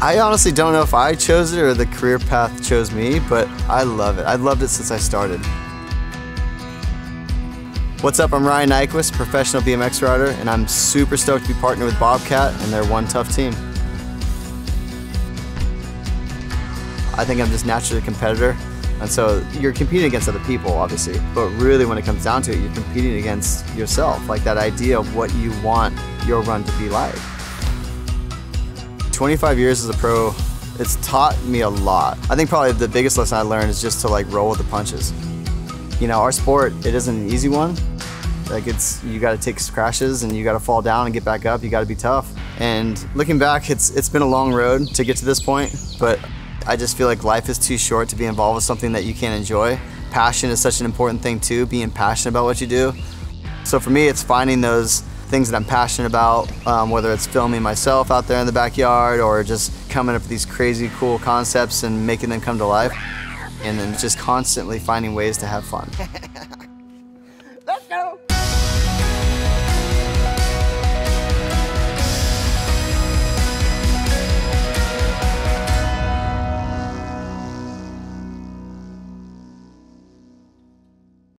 I honestly don't know if I chose it or the career path chose me, but I love it. I've loved it since I started. What's up, I'm Ryan Nyquist, professional BMX rider, and I'm super stoked to be partnered with Bobcat and their One Tough team. I think I'm just naturally a competitor, and so you're competing against other people, obviously, but really when it comes down to it, you're competing against yourself, like that idea of what you want your run to be like. 25 years as a pro, it's taught me a lot. I think probably the biggest lesson I learned is just to like roll with the punches. You know, our sport, it isn't an easy one. Like it's, you gotta take crashes and you gotta fall down and get back up, you gotta be tough. And looking back, it's, it's been a long road to get to this point, but I just feel like life is too short to be involved with something that you can't enjoy. Passion is such an important thing too, being passionate about what you do. So for me, it's finding those things that I'm passionate about, um, whether it's filming myself out there in the backyard or just coming up with these crazy cool concepts and making them come to life. And then just constantly finding ways to have fun. Let's go!